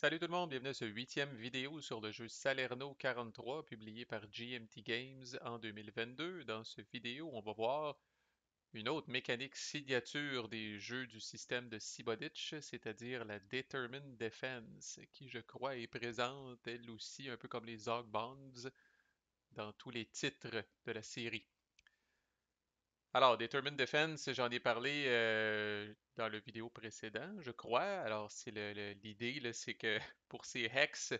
Salut tout le monde, bienvenue à ce huitième vidéo sur le jeu Salerno 43 publié par GMT Games en 2022. Dans cette vidéo, on va voir une autre mécanique signature des jeux du système de Sibodich, c'est-à-dire la Determined Defense, qui je crois est présente elle aussi, un peu comme les Zog Bonds, dans tous les titres de la série. Alors, Determined Defense, j'en ai parlé euh, dans le vidéo précédent, je crois. Alors, c'est l'idée, c'est que pour ces hex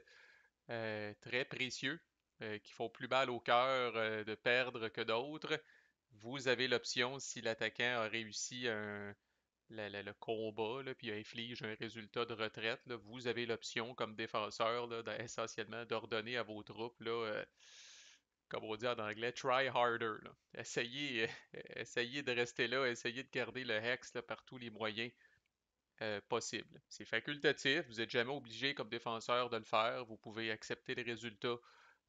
euh, très précieux, euh, qui font plus mal au cœur de perdre que d'autres, vous avez l'option, si l'attaquant a réussi le combat, là, puis inflige un résultat de retraite, vous avez l'option comme défenseur, essentiellement, d'ordonner à vos troupes là, comme on dit en anglais, try harder. Essayez, essayez de rester là, essayez de garder le hex par tous les moyens euh, possibles. C'est facultatif, vous n'êtes jamais obligé comme défenseur de le faire. Vous pouvez accepter les résultats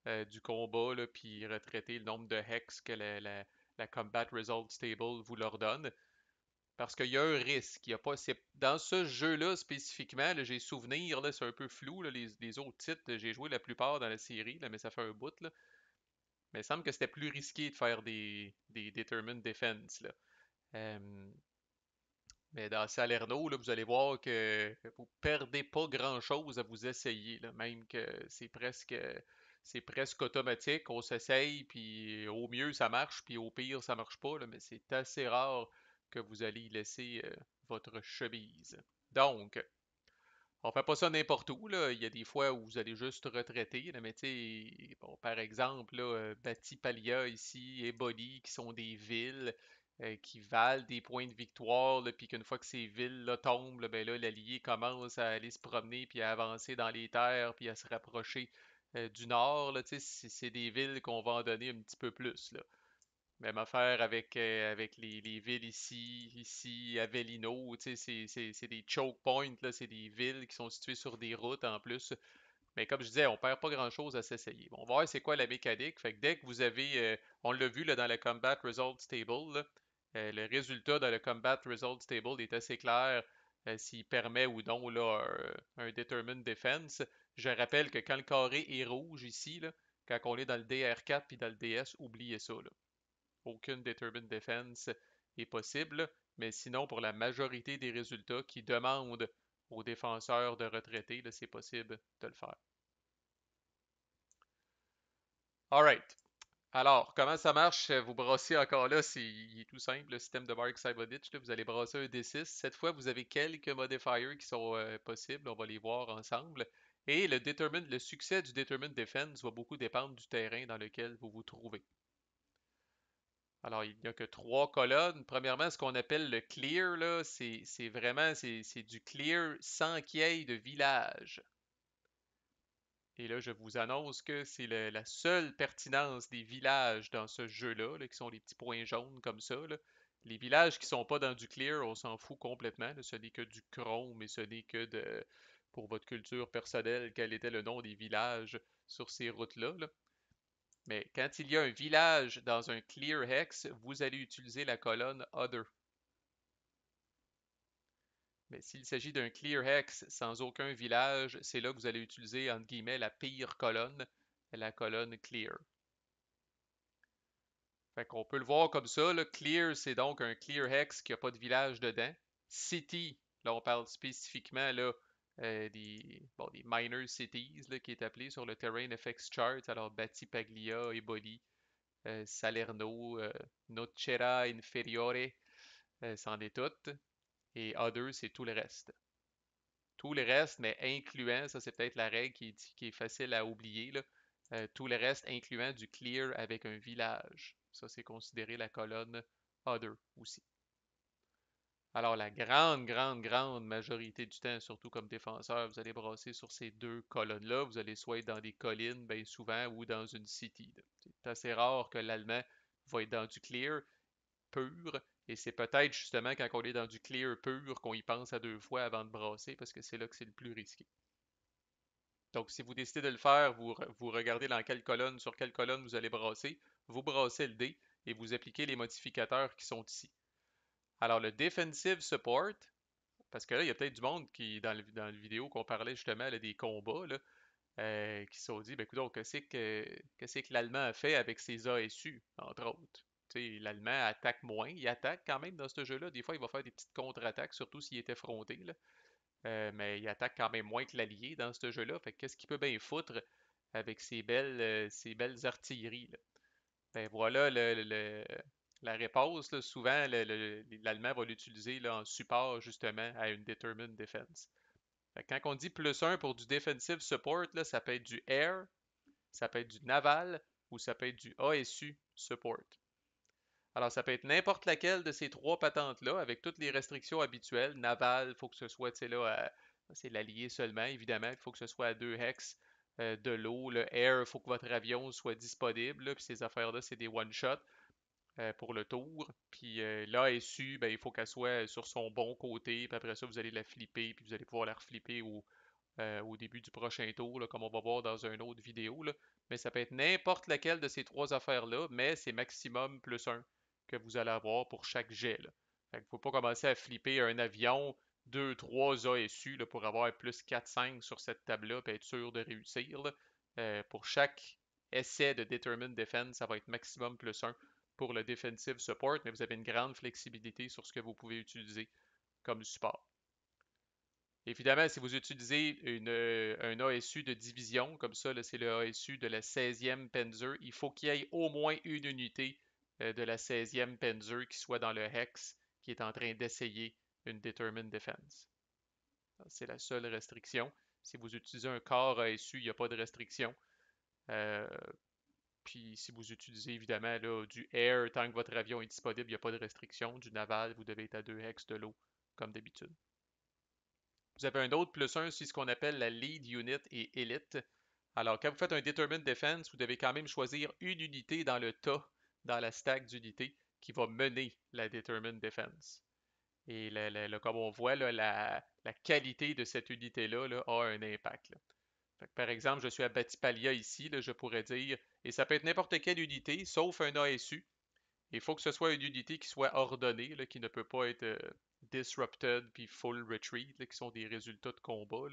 euh, du combat, puis retraiter le nombre de hex que la, Combat Results Table vous leur donne. Parce qu'il y a un risque. Dans ce jeu-là spécifiquement, j'ai souvenir, c'est un peu flou. les, autres titres, j'ai joué la plupart dans la série, mais ça fait un bout. Mais il semble que c'était plus risqué de faire des, des Determined Defense. Là. mais dans Salerno, là, vous allez voir que vous perdez pas grand-chose à vous essayer. Là, même que c'est presque c'est presque automatique. On s'essaye, puis au mieux ça marche, puis au pire ça marche pas. Là, mais c'est assez rare que vous allez laisser euh, votre chemise. Donc, on fait pas ça n'importe où, là. Il y a des fois où vous allez juste retraiter, mais tu bon, par exemple, là, euh, Batipalia ici, Eboli, qui sont des villes euh, qui valent des points de victoire, puis qu'une fois que ces villes-là tombent, ben là, l'allié commence à aller se promener, puis à avancer dans les terres, puis à se rapprocher euh, du nord, là, c'est des villes qu'on va en donner un petit peu plus, là. Même affaire avec, euh, avec les, villes ici, ici, Avellino, c'est des choke points, c'est des villes qui sont situées sur des routes en plus. Mais comme je disais, on perd pas grand-chose à s'essayer. on va voir c'est quoi la mécanique. Fait que dès que vous avez, euh, on l'a vu là, dans le Combat Results Table, euh, le résultat dans le Combat Results Table est assez clair s'il permet ou non là, un, un, Determined Defense. Je rappelle que quand le carré est rouge ici, là, quand on est dans le DR4 puis dans le DS, oubliez ça. Aucune Determined Defense est possible, mais sinon, pour la majorité des résultats qui demandent aux défenseurs de retraiter, c'est possible de le faire. Alright. Alors, comment ça marche? Vous brassez encore là, c'est tout simple, le système de Mark Cyboditch. Vous allez brasser un D6. Cette fois, vous avez quelques modifiers qui sont euh, possibles. On va les voir ensemble. Et le, le succès du Determined Defense va beaucoup dépendre du terrain dans lequel vous vous trouvez. Alors, il n'y a que trois colonnes. Premièrement, ce qu'on appelle le clear, là, c'est, vraiment c'est, du clear sans qu'il y ait de village. Et là, je vous annonce que c'est la seule pertinence des villages dans ce jeu-là, qui sont les petits points jaunes comme ça. Les villages qui ne sont pas dans du clear, on s'en fout complètement. Ce n'est que du chrome et ce n'est que de, pour votre culture personnelle, quel était le nom des villages sur ces routes-là. là mais quand il y a un village dans un clear hex, vous allez utiliser la colonne other. Mais s'il s'agit d'un clear hex sans aucun village, c'est là que vous allez utiliser entre guillemets la pire colonne, la colonne clear. Fait qu'on peut le voir comme ça. Le clear, c'est donc un clear hex qui n'a pas de village dedans. City, là on parle spécifiquement là, euh, des, minor cities qui est appelé sur le Terrain Effects Chart. Alors Battipaglia, Eboli, euh, Salerno, euh, Nocera Inferiore, c'en est toutes. Et A2, c'est tout le reste. Tout le reste, mais incluant, ça c'est peut-être la règle qui est, qui est, facile à oublier, là, tout le reste incluant du clear avec un village. Ça c'est considéré la colonne Other aussi. Alors, la grande, grande, grande majorité du temps, surtout comme défenseur, vous allez brasser sur ces deux colonnes-là. Vous allez soit être dans des collines, bien souvent, ou dans une city. C'est assez rare que l'allemand va être dans du clear pur. Et c'est peut-être justement quand on est dans du clear pur qu'on y pense à deux fois avant de brasser, parce que c'est là que c'est le plus risqué. Donc, si vous décidez de le faire, vous, vous regardez dans quelle colonne, sur quelle colonne vous allez brasser, vous brassez le dé et vous appliquez les modificateurs qui sont ici. Alors, le Defensive Support, Parce que là, il y a peut-être du monde qui, dans le vidéo qu'on parlait justement des combats, là, euh, qui se sont dit, ben écoute, qu'est-ce que, que l'Allemand a fait avec ses ASU, entre autres? L'Allemand attaque moins, il attaque quand même dans ce jeu-là. Des fois, il va faire des petites contre-attaques, surtout s'il est effronté. Là. Euh, mais il attaque quand même moins que l'allié dans ce jeu-là. Fait qu'est-ce qu'il peut bien foutre avec ces belles, euh, belles artilleries? Là? Ben voilà le, la réponse. souvent, l'Allemand va l'utiliser en support justement à une Determined Defense. quand on dit plus 1 pour du Defensive Support, ça peut être du Air, ça peut être du Naval ou ça peut être du ASU Support. Alors, ça peut être n'importe laquelle de ces trois patentes-là, avec toutes les restrictions habituelles. Naval, il faut que ce soit, là, c'est l'allié seulement, évidemment. Il faut que ce soit à deux hex euh, de l'eau. Le air, il faut que votre avion soit disponible. puis ces affaires-là, c'est des one-shot euh, pour le tour. Puis euh, l'ASU, ben, il faut qu'elle soit sur son bon côté. Puis après ça, vous allez la flipper. Puis vous allez pouvoir la reflipper au, au début du prochain tour, comme on va voir dans une autre vidéo. Mais ça peut être n'importe laquelle de ces trois affaires-là, mais c'est maximum plus un que vous allez avoir pour chaque jet. Il ne faut pas commencer à flipper un avion 2, 3 ASU là, pour avoir plus 4, 5 sur cette table-là et être sûr de réussir. Euh, pour chaque essai de Determined Defense, ça va être maximum plus 1 pour le Defensive Support, mais vous avez une grande flexibilité sur ce que vous pouvez utiliser comme support. Évidemment, si vous utilisez euh, un ASU de division, comme ça, c'est le ASU de la 16e Panzer, il faut qu'il y ait au moins une unité euh, de la 16e Panzer qui soit dans le Hex qui est en train d'essayer une Determined Defense. C'est la seule restriction. Si vous utilisez un corps ASU, il n'y a pas de restriction. Euh, puis si vous utilisez évidemment là, du air, tant que votre avion est disponible, il n'y a pas de restriction. Du naval, vous devez être à 2 hex de l'eau, comme d'habitude. Vous avez un autre plus 1, c'est ce qu'on appelle la Lead Unit et Elite. Alors, quand vous faites un Determined Defense, vous devez quand même choisir une unité dans le tas dans la stack d'unités qui va mener la Determined Defense. Et comme on voit, la, qualité de cette unité-là a un impact. par exemple, je suis à Batipalia ici, je pourrais dire, et ça peut être n'importe quelle unité, sauf un ASU. Il faut que ce soit une unité qui soit ordonnée, qui ne peut pas être euh, disrupted puis full retreat, qui sont des résultats de combat.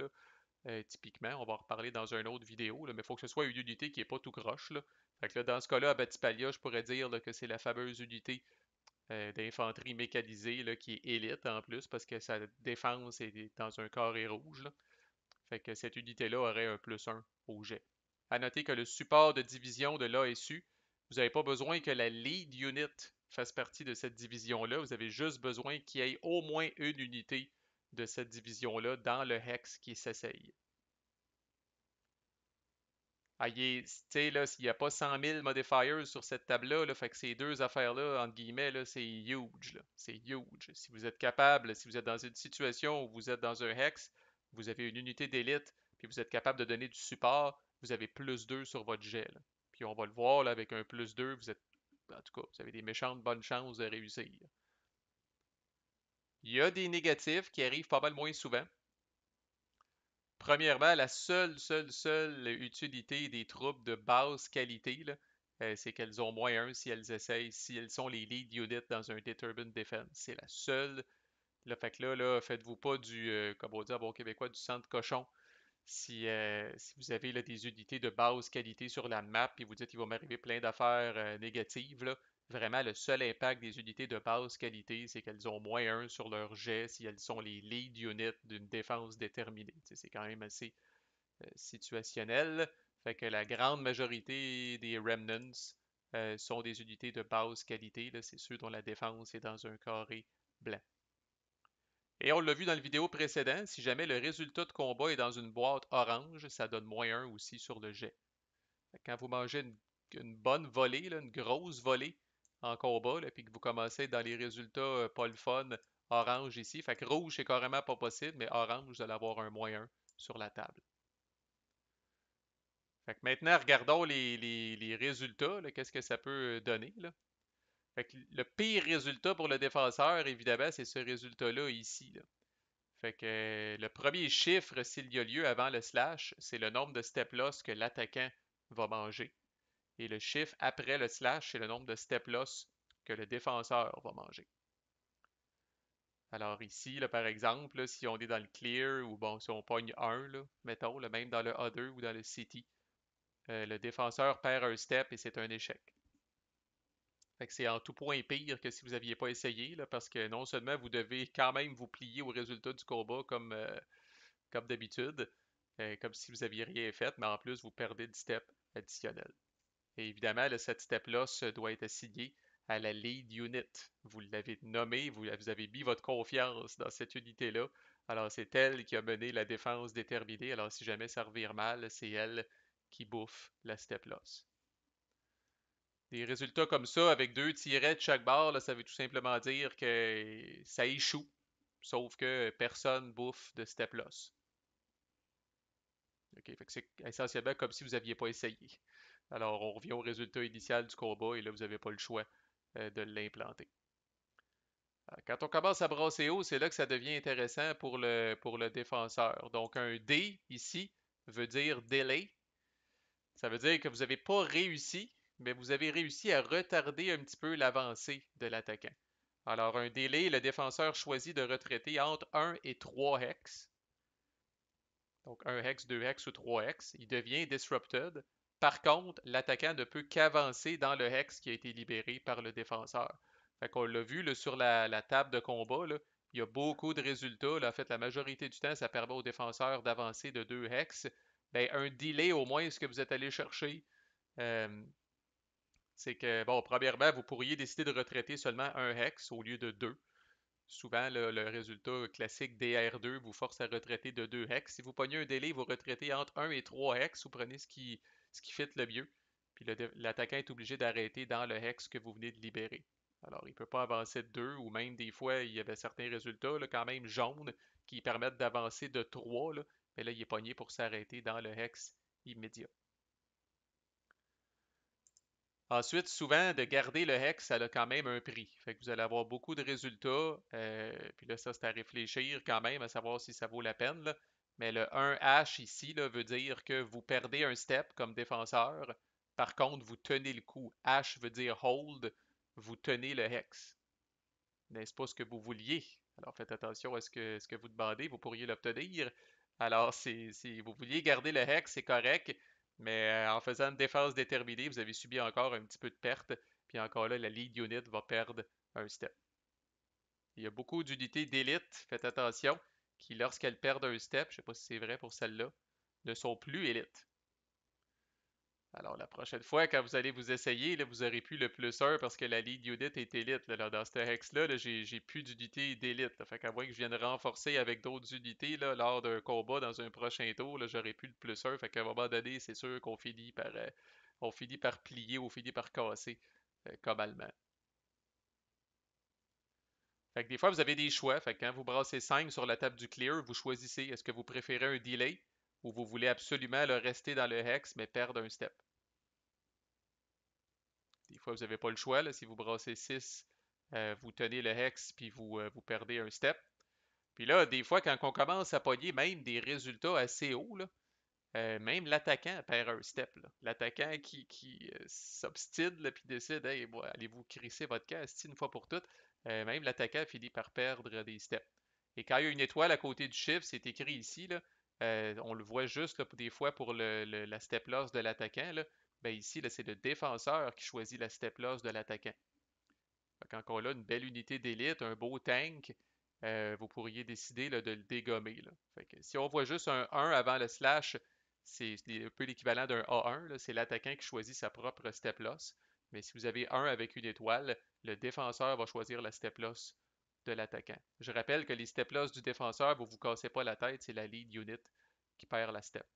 Euh, typiquement, on va en reparler dans une autre vidéo, mais il faut que ce soit une unité qui n'est pas tout croche. dans ce cas-là, à Batipalia, je pourrais dire que c'est la fameuse unité euh, d'infanterie mécanisée qui est élite en plus, parce que sa défense est dans un carré rouge. Fait que cette unité-là aurait un plus 1 au jet. À noter que le support de division de l'ASU, vous n'avez pas besoin que la lead unit fasse partie de cette division-là. Vous avez juste besoin qu'il y ait au moins une unité de cette division-là dans le hex qui s'essaye. Ah, il là, s'il n'y a pas 100 000 modifiers sur cette table-là, fait que ces deux affaires-là, entre guillemets, c'est huge. C'est huge. Si vous êtes capable, si vous êtes dans une situation où vous êtes dans un hex, vous avez une unité d'élite, puis vous êtes capable de donner du support, vous avez plus 2 sur votre jet. Puis on va le voir, là, avec un plus 2, vous êtes, en tout cas, vous avez des méchantes bonnes chances de réussir. Il y a des négatifs qui arrivent pas mal moins souvent. Premièrement, la seule, seule, seule utilité des troupes de basse qualité, euh, c'est qu'elles ont moins un si elles essayent, si elles sont les lead units dans un Determined Defense. C'est la seule. Le fait que là, là faites-vous pas du, euh, comme on dit bon québécois, du centre cochon. Si, euh, si vous avez des unités de basse qualité sur la map et vous dites qu'il va m'arriver plein d'affaires négatives, là, Vraiment, le seul impact des unités de basse qualité, c'est qu'elles ont moins 1 sur leur jet si elles sont les lead units d'une défense déterminée. C'est quand même assez euh, situationnel. Fait que la grande majorité des remnants euh, sont des unités de basse qualité. C'est ceux dont la défense est dans un carré blanc. Et on l'a vu dans la vidéo précédente, si jamais le résultat de combat est dans une boîte orange, ça donne moins 1 aussi sur le jet. Quand vous mangez une, bonne volée, une grosse volée, en combat, puis que vous commencez dans les résultats euh, orange ici. Fait que rouge, c'est carrément pas possible, mais orange, vous allez avoir un moins 1 sur la table. Fait que maintenant, regardons les, résultats. Qu'est-ce que ça peut euh, donner? Le pire résultat pour le défenseur, évidemment, c'est ce résultat-là ici. Que euh, le premier chiffre, s'il y a lieu avant le slash, c'est le nombre de step loss que l'attaquant va manger. Et le chiffre après le slash, c'est le nombre de step loss que le défenseur va manger. Alors ici, par exemple, si on est dans le clear ou bon, si on pogne 1, là, mettons, même dans le other ou dans le city, euh, le défenseur perd un step et c'est un échec. C'est en tout point pire que si vous n'aviez pas essayé, parce que non seulement vous devez quand même vous plier au résultat du combat comme, euh, comme d'habitude, euh, comme si vous aviez rien fait, mais en plus vous perdez du step additionnel. Et évidemment, cette step-là doit être assigné à la lead unit. Vous l'avez nommé, vous, avez mis votre confiance dans cette unité-là. Alors, c'est elle qui a mené la défense déterminée. Alors, si jamais ça revire mal, c'est elle qui bouffe la step loss. Des résultats comme ça, avec deux tirets de chaque barre, ça veut tout simplement dire que ça échoue, sauf que personne bouffe de step loss. c'est essentiellement comme si vous n'aviez pas essayé. Alors, on revient au résultat initial du combat et là, vous n'avez pas le choix euh, de l'implanter. Euh, quand on commence à brasser haut, c'est là que ça devient intéressant pour le, pour le défenseur. Donc, un D ici veut dire delay. Ça veut dire que vous n'avez pas réussi, mais vous avez réussi à retarder un petit peu l'avancée de l'attaquant. Alors, un délai, le défenseur choisit de retraiter entre 1 et 3 hex. Donc, 1 hex, 2 hex ou 3 hex. Il devient disrupted. Par contre, l'attaquant ne peut qu'avancer dans le hex qui a été libéré par le défenseur. Fait qu'on l'a vu sur la, table de combat, il y a beaucoup de résultats. En fait, la majorité du temps, ça permet au défenseur d'avancer de deux hex. Ben, un delay au moins, ce que vous êtes allé chercher, euh, c'est que, bon, premièrement, vous pourriez décider de retraiter seulement un hex au lieu de deux. Souvent, le, résultat classique DR2 vous force à retraiter de deux hex. Si vous pognez un délai, vous retraitez entre 1 et 3 hex. Vous prenez ce qui, ce fit le mieux. Puis l'attaquant est obligé d'arrêter dans le hex que vous venez de libérer. Alors, il ne peut pas avancer de 2 ou même des fois, il y avait certains résultats quand même jaunes qui permettent d'avancer de 3, mais là, il est pogné pour s'arrêter dans le hex immédiat. Ensuite, souvent, de garder le hex, ça a quand même un prix. Fait que vous allez avoir beaucoup de résultats. Euh, puis là, ça, c'est à réfléchir quand même, à savoir si ça vaut la peine. Mais le 1H ici veut dire que vous perdez un step comme défenseur. Par contre, vous tenez le coup. H veut dire hold, vous tenez le hex. N'est-ce pas ce que vous vouliez? Alors faites attention à ce que vous demandez, vous pourriez l'obtenir. Alors, si, vous vouliez garder le hex, c'est correct, mais euh, en faisant une défense déterminée, vous avez subi encore un petit peu de perte, puis encore là, la lead unit va perdre un step. Il y a beaucoup d'unités d'élite, faites attention qui, lorsqu'elles perdent un step, je ne sais pas si c'est vrai pour celle-là, ne sont plus élites. Alors, la prochaine fois, quand vous allez vous essayer, vous aurez plus le plus 1 parce que la lead unit est élite. Là, dans ce hex-là, j'ai plus d'unités d'élite. Fait qu'à moins que je vienne renforcer avec d'autres unités lors d'un combat dans un prochain tour, j'aurai plus le plus 1. Fait qu'à un moment donné, c'est sûr qu'on finit par euh, on finit par plier ou finit par casser euh, comme allemand. Fait que des fois, vous avez des choix. Fait que quand vous brassez 5 sur la table du clear, vous choisissez est-ce que vous préférez un delay ou vous voulez absolument le rester dans le hex mais perdre un step. Des fois, vous n'avez pas le choix. Si vous brassez 6, euh, vous tenez le hex puis vous, euh, vous perdez un step. Puis là, des fois, quand on commence à pogner même des résultats assez hauts, là, euh, même l'attaquant perd un step. L'attaquant qui, qui s'obstine puis décide allez-vous crisser votre cast une fois pour toutes. Même l'attaquant finit par perdre des steps. Et quand il y a une étoile à côté du chiffre, c'est écrit ici, euh, on le voit juste des fois pour la step loss de l'attaquant. Ben ici, c'est le défenseur qui choisit la step loss de l'attaquant. On a une belle unité d'élite, un beau tank, euh, vous pourriez décider de le dégommer. si on voit juste un 1 avant le slash, c'est un peu l'équivalent d'un A1. C'est l'attaquant qui choisit sa propre step loss. Mais si vous avez un avec une étoile, le défenseur va choisir la step loss l'attaquant. Je rappelle que les step loss du défenseur, vous ne vous cassez pas la tête, c'est la lead unit qui perd la step.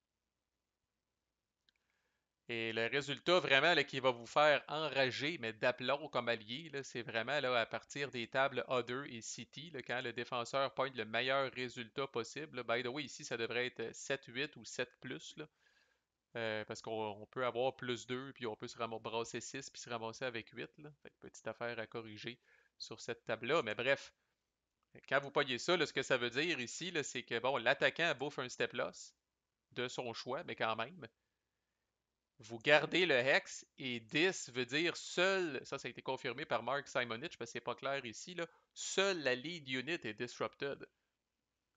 Et le résultat vraiment qui va vous faire enrager, mais d'aplomb comme allié, c'est vraiment là, à partir des tables A2 et City, quand le défenseur pointe le meilleur résultat possible. By the way, ici, ça devrait être 7-8 ou 7 plus. Euh, parce qu'on peut avoir plus 2, puis on peut se ramasser 6, puis se ramasser avec 8. Là. petite affaire à corriger sur cette table-là. Mais bref, quand vous pognez ça, ce que ça veut dire ici, c'est que bon, l'attaquant bouffe un step loss de son choix, mais quand même. Vous gardez le hex et 10 veut dire seul, ça, ça a été confirmé par Mark Simonich, parce que c'est pas clair ici, là, seule la lead unit est disrupted.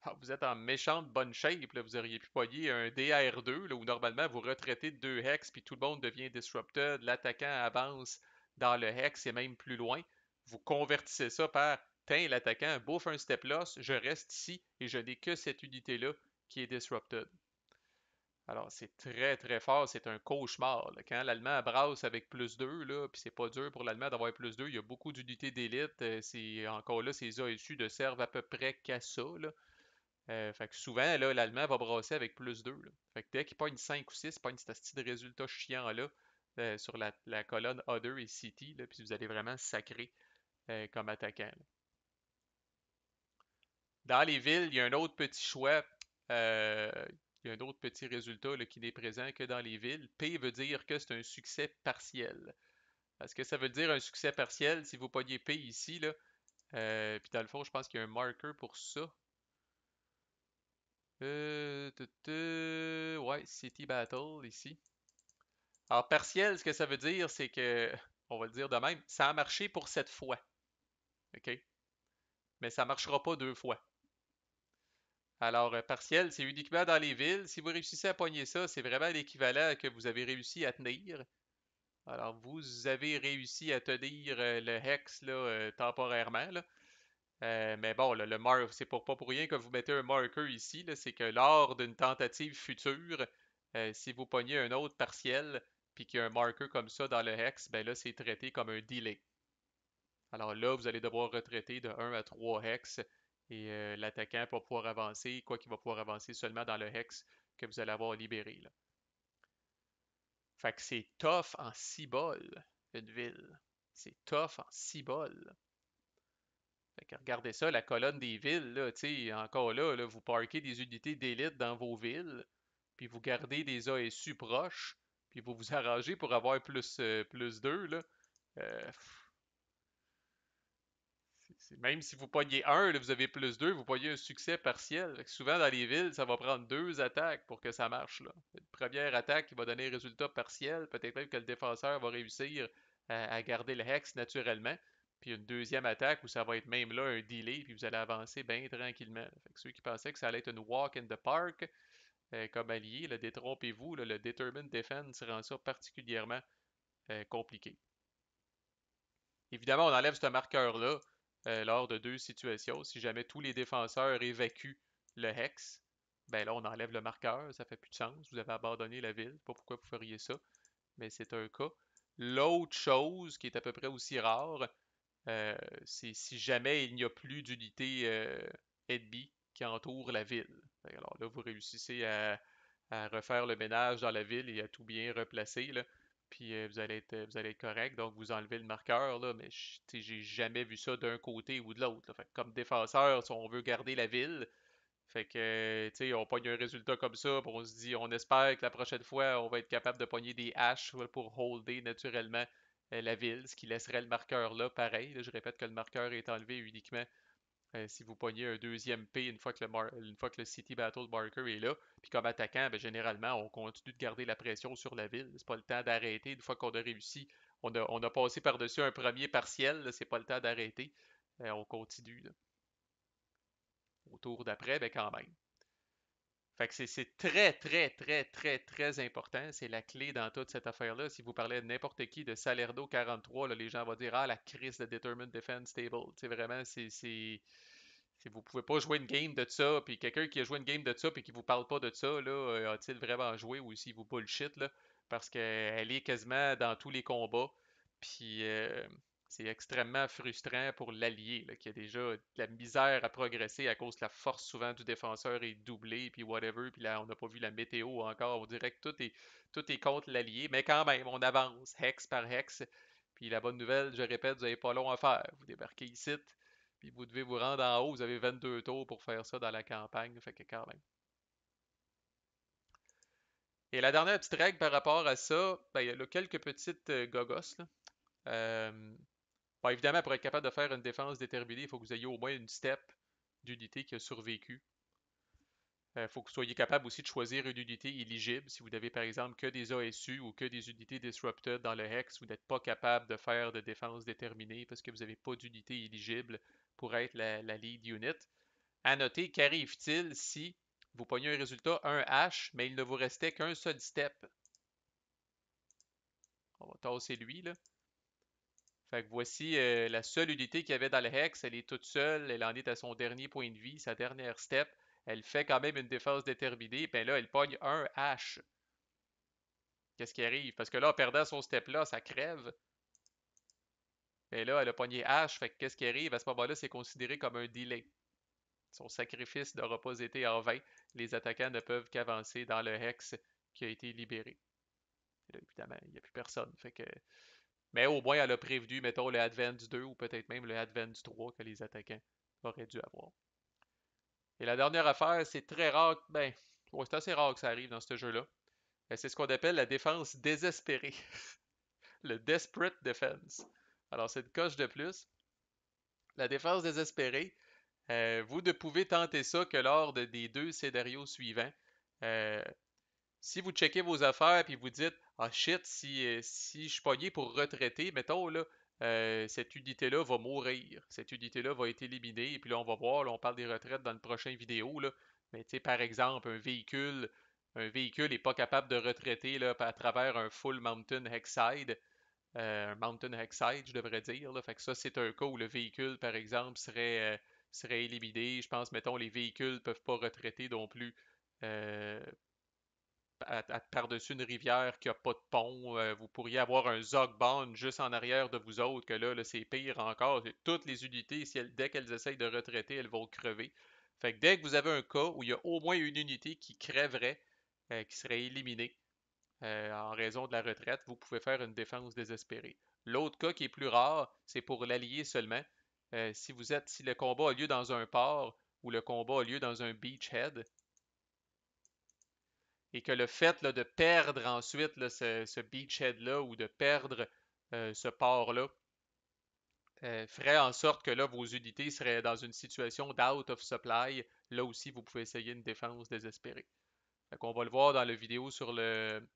Ah, vous êtes en méchante bonne shape, vous auriez pu pogner un DR2, là, où normalement vous retraitez de deux hex, puis tout le monde devient disrupted, l'attaquant avance dans le hex et même plus loin. Vous convertissez ça par Tiens, l'attaquant bouffe un step loss, je reste ici et je n'ai que cette unité-là qui est disrupted. Alors, c'est très, très fort. C'est un cauchemar. Quand l'Allemand brasse avec plus 2, là, puis c'est pas dur pour l'Allemand d'avoir plus 2, il y a beaucoup d'unités d'élite. Euh, encore là, ces ASU ne servent à peu près qu'à ça. Euh, fait que souvent, l'Allemand va brasser avec plus 2. Fait que dès qu'il pogne 5 ou 6, il pogne ce style de résultat chiant-là euh, sur la, colonne Other et City, puis vous allez vraiment sacrer comme attaquant. Dans les villes, il y a un autre petit choix il y a un autre petit résultat qui n'est présent que dans les villes. P veut dire que c'est un succès partiel. Est-ce que ça veut dire un succès partiel si vous pognez P ici, là? Euh, puis dans le fond, je pense qu'il y a un marker pour ça. Euh, ouais, City Battle ici. Alors, partiel, ce que ça veut dire, c'est que, on va le dire de même, ça a marché pour cette fois. OK? Mais ça ne marchera pas deux fois. Alors, euh, partiel, c'est uniquement dans les villes. Si vous réussissez à pogner ça, c'est vraiment l'équivalent que vous avez réussi à tenir. Alors, vous avez réussi à tenir euh, le hex là, euh, temporairement. mais bon, le c'est pour, pas pour rien que vous mettez un marker ici. C'est que lors d'une tentative future, si vous pognez un autre partiel, puis qu'il y a un marker comme ça dans le hex, ben là, c'est traité comme un delay. Alors là, vous allez devoir retraiter de 1 à 3 hex et euh, l'attaquant va pouvoir avancer, quoi qu'il va pouvoir avancer seulement dans le hex que vous allez avoir libéré. Fait que c'est tough en bol une ville. C'est tough en cibole. Fait que regardez ça, la colonne des villes, là, encore là, là, vous parquez des unités d'élite dans vos villes, puis vous gardez des ASU proches, puis vous vous arrangez pour avoir plus, euh, plus 2, là. Euh, même si vous pognez un, vous avez plus deux, vous pognez un succès partiel. Souvent dans les villes, ça va prendre deux attaques pour que ça marche. Une première attaque qui va donner un résultat partiel, peut-être même que le défenseur va réussir à, garder le hex naturellement. Puis une deuxième attaque où ça va être même là un delay, puis vous allez avancer bien tranquillement. ceux qui pensaient que ça allait être une walk in the park euh, comme allié, détrompez-vous, le Determined Defense rend ça particulièrement euh, compliqué. Évidemment, on enlève ce marqueur-là euh, lors de deux situations. Si jamais tous les défenseurs évacuent le hex, ben là, on enlève le marqueur, ça fait plus de sens. Vous avez abandonné la ville, pas pourquoi vous feriez ça, mais c'est un cas. L'autre chose qui est à peu près aussi rare, euh, c'est si jamais il n'y a plus d'unité euh, qui entoure la ville. Alors là, vous réussissez à, à, refaire le ménage dans la ville et à tout bien replacer. Là puis vous, allez être, vous allez correct. Donc, vous enlevez le marqueur, là, mais j'ai jamais vu ça d'un côté ou de l'autre. Comme défenseur, si on veut garder la ville, fait que, tu sais, on pogne un résultat comme ça, on se dit, on espère que la prochaine fois, on va être capable de pogner des haches pour holder naturellement la ville, ce qui laisserait le marqueur là, pareil. je répète que le marqueur est enlevé uniquement euh, si vous pognez un deuxième P une fois que le, City Battle Marker est là. Puis comme attaquant, ben, généralement, on continue de garder la pression sur la ville. C'est pas le temps d'arrêter. Une fois qu'on a réussi, on a, on a passé par-dessus un premier partiel, c'est pas le temps d'arrêter. Euh, on continue. Au tour d'après, ben quand même. Fait que c'est très, très, très, très, très important. C'est la clé dans toute cette affaire-là. Si vous parlez de n'importe qui de Salerdo 43, les gens vont dire Ah, la crise de Determined Defense Table. C'est vraiment, c'est. Vous pouvez pas jouer une game de ça, puis quelqu'un qui a joué une game de ça, puis qui vous parle pas de ça, là, euh, a-t-il vraiment joué ou s'il vous bullshit, là, parce qu'elle est quasiment dans tous les combats. Puis. Euh, c'est extrêmement frustrant pour l'allié qui a déjà de la misère à progresser à cause que la force souvent du défenseur est doublée, puis whatever, puis là on n'a pas vu la météo encore, on dirait que tout est, tout est contre l'allié, mais quand même, on avance, hex par hex, puis la bonne nouvelle, je répète, vous n'avez pas long à faire, vous débarquez ici, puis vous devez vous rendre en haut, vous avez 22 tours pour faire ça dans la campagne, fait que quand même. Et la dernière petite règle par rapport à ça, ben, il y a quelques petites euh, gogos. Là. Euh, évidemment, pour être capable de faire une défense déterminée, il faut que vous ayez au moins une step d'unité qui a survécu. Il euh, faut que vous soyez capable aussi de choisir une unité éligible. Si vous n'avez par exemple que des ASU ou que des unités disrupted dans le Hex, vous n'êtes pas capable de faire de défense déterminée parce que vous n'avez pas d'unité éligible pour être la, lead unit. À noter, qu'arrive-t-il si vous pognez un résultat 1H, mais il ne vous restait qu'un seul step? On va tasser lui, là. Voici euh, la seule unité qu'il y avait dans le Hex. Elle est toute seule. Elle en est à son dernier point de vie, sa dernière step. Elle fait quand même une défense déterminée. Puis là, elle pogne un H. Qu'est-ce qui arrive? Parce que là, en perdant son step-là, ça crève. Et là, elle a pogné H. Fait que qu'est-ce qui arrive? À ce moment-là, c'est considéré comme un delay. Son sacrifice n'aura pas été en vain. Les attaquants ne peuvent qu'avancer dans le Hex qui a été libéré. là, évidemment, il n'y a plus personne. Fait que mais au moins, elle a prévenu, mettons, le Advance 2 ou peut-être même le Advance 3 que les attaquants auraient dû avoir. Et la dernière affaire, c'est très rare, ben, c'est assez rare que ça arrive dans ce jeu-là. C'est ce qu'on appelle la défense désespérée. le Desperate Defense. Alors, c'est une coche de plus. La défense désespérée, euh, vous ne pouvez tenter ça que lors des deux scénarios suivants. Euh, si vous checkez vos affaires et vous dites Ah shit, si, euh, si je suis pour retraiter, mettons là, euh, cette unité-là va mourir. Cette unité-là va être éliminée. Et puis là, on va voir, on parle des retraites dans le prochain vidéo. Là. Mais tu sais, par exemple, un véhicule, un véhicule n'est pas capable de retraiter à travers un full mountain hexside. Euh, un mountain hexside, je devrais dire. Fait que ça, c'est un cas où le véhicule, par exemple, serait, serait éliminé. Je pense, mettons, les véhicules ne peuvent pas retraiter non plus par-dessus une rivière qui n'a pas de pont. Euh, vous pourriez avoir un Zogbond juste en arrière de vous autres, que là, c'est pire encore. Toutes les unités, dès qu'elles essayent de retraiter, elles vont crever. Fait dès que vous avez un cas où il y a au moins une unité qui crèverait, euh, qui serait éliminée euh, en raison de la retraite, vous pouvez faire une défense désespérée. L'autre cas qui est plus rare, c'est pour l'allié seulement. si vous êtes, si le combat a lieu dans un port ou le combat a lieu dans un beachhead, et que le fait de perdre ensuite ce, beachhead-là ou de perdre euh, ce port-là euh, ferait en sorte que là, vos unités seraient dans une situation d'out of supply. Là aussi, vous pouvez essayer une défense désespérée. On va le voir dans la vidéo sur le,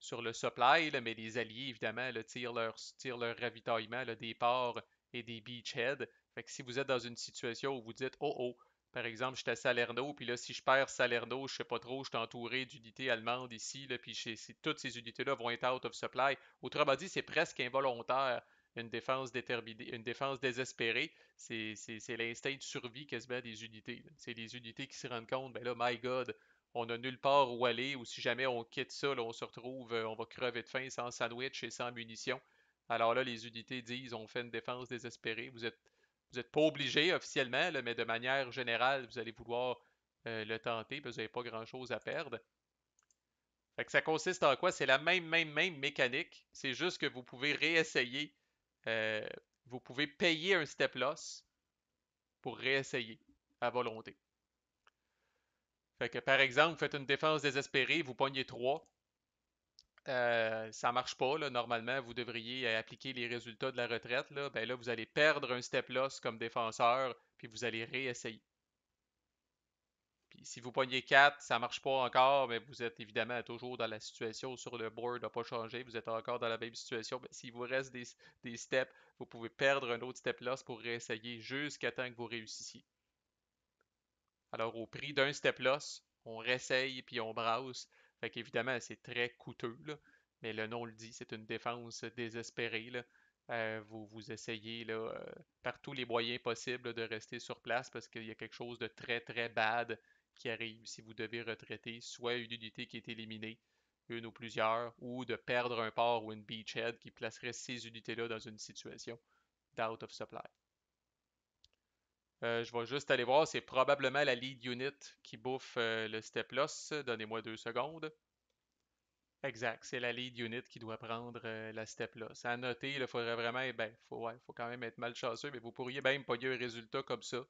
sur le supply, mais les alliés, évidemment, tirent, leur, leur ravitaillement des ports et des beachheads. Fait que si vous êtes dans une situation où vous dites Oh oh, par exemple, j'étais à Salerno, puis là, si je perds Salerno, je sais pas trop, je suis entouré d'unités allemandes ici, puis toutes ces unités-là vont être out of supply. Autrement dit, c'est presque involontaire une défense déterminée, une défense désespérée. C'est l'instinct de survie quasiment des unités. C'est les unités qui se rendent compte, ben là, my God, on a nulle part où aller, ou si jamais on quitte ça, on se retrouve, euh, on va crever de faim sans sandwich et sans munitions. Alors là, les unités disent, on fait une défense désespérée. Vous êtes vous n'êtes pas obligé officiellement, mais de manière générale, vous allez vouloir euh, le tenter, vous n'avez pas grand-chose à perdre. Ça consiste en quoi? C'est la même, même, même mécanique. C'est juste que vous pouvez réessayer. Euh, vous pouvez payer un step loss pour réessayer à volonté. Fait que par exemple, vous faites une défense désespérée, vous pognez 3. Euh, ça marche pas. Normalement, vous devriez euh, appliquer les résultats de la retraite. Là. Ben vous allez perdre un step loss comme défenseur, puis vous allez réessayer. Puis si vous pognez 4, ça marche pas encore, mais vous êtes évidemment toujours dans la situation sur le board n'a pas changé. Vous êtes encore dans la même situation. Ben, S'il vous reste des, des, steps, vous pouvez perdre un autre step loss pour réessayer jusqu'à temps que vous réussissiez. Alors, au prix d'un step loss, on réessaye puis on browse. Fait qu'évidemment, c'est très coûteux, mais le nom le dit, c'est une défense désespérée. Euh, vous, vous essayez euh, par tous les moyens possibles de rester sur place parce qu'il y a quelque chose de très très bad qui arrive si vous devez retraiter soit une unité qui est éliminée, une ou plusieurs, ou de perdre un port ou une beachhead qui placerait ces unités-là dans une situation d'out of supply. Euh, je vais juste aller voir, c'est probablement la lead unit qui bouffe euh, le step loss. Donnez-moi deux secondes. Exact, c'est la lead unit qui doit prendre euh, la step loss. À noter, il faudrait vraiment, ben, faut, quand même être malchanceux, mais vous pourriez même pogner un résultat comme ça,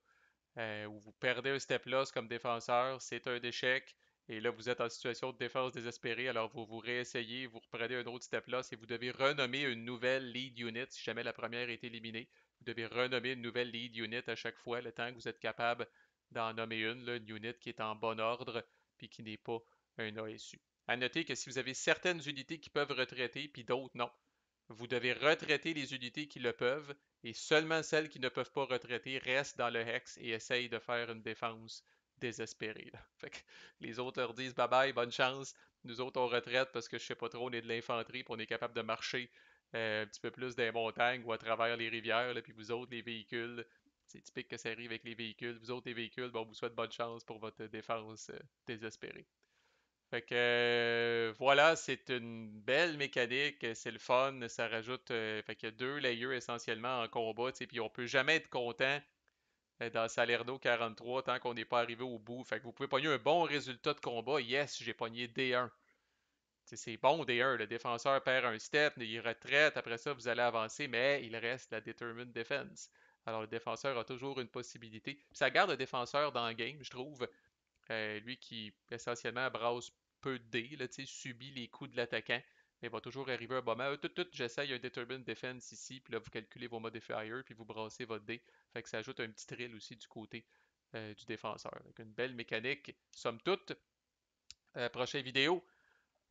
où vous perdez un step loss comme défenseur, c'est un échec, et là vous êtes en situation de défense désespérée, alors vous vous réessayez, vous reprenez un autre step loss et vous devez renommer une nouvelle lead unit si jamais la première est éliminée. Devez renommer une nouvelle lead unit à chaque fois, le temps que vous êtes capable d'en nommer une, une unit qui est en bon ordre puis qui n'est pas un ASU. À noter que si vous avez certaines unités qui peuvent retraiter puis d'autres non, vous devez retraiter les unités qui le peuvent, et seulement celles qui ne peuvent pas retraiter restent dans le hex et essayent de faire une défense désespérée. les autres leur disent bye bye, bonne chance. Nous autres, on retraite parce que je sais pas trop, on est de l'infanterie, puis on est capable de marcher euh, un petit peu plus des montagnes ou à travers les rivières, puis vous autres, les véhicules, c'est typique que ça arrive avec les véhicules. Vous autres, les véhicules, bon, on vous souhaite bonne chance pour votre défense euh, désespérée. Fait que euh, voilà, c'est une belle mécanique, c'est le fun, ça rajoute. Fait qu'il y a deux layers essentiellement en combat, puis on peut jamais être content dans Salerno 43 tant qu'on n'est pas arrivé au bout. Fait que vous pouvez pogner un bon résultat de combat. Yes, j'ai pogné D1. C'est bon D1, le défenseur perd un step, il retraite, après ça vous allez avancer, mais il reste la Determined Defense. Alors, le défenseur a toujours une possibilité. ça garde le défenseur dans le game, je trouve. Euh, lui qui, essentiellement, brasse peu de dés, subit les coups de l'attaquant. Mais va toujours arriver un moment. Tout, tout, j'essaye un Determined Defense ici, puis là, vous calculez vos modifiers, puis vous brassez votre dé. Fait que ça ajoute un petit thrill aussi du côté euh, du défenseur. Avec une belle mécanique, somme toute. Euh, prochaine vidéo,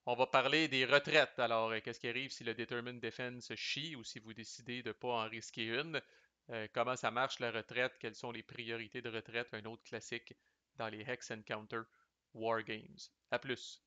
on va parler des retraites. Alors, qu'est-ce qui arrive si le Determined Defense chie ou si vous décidez de ne pas en risquer une? Euh, comment ça marche la retraite, quelles sont les priorités de retraite, un autre classique dans les Hex Encounter War Games. A plus!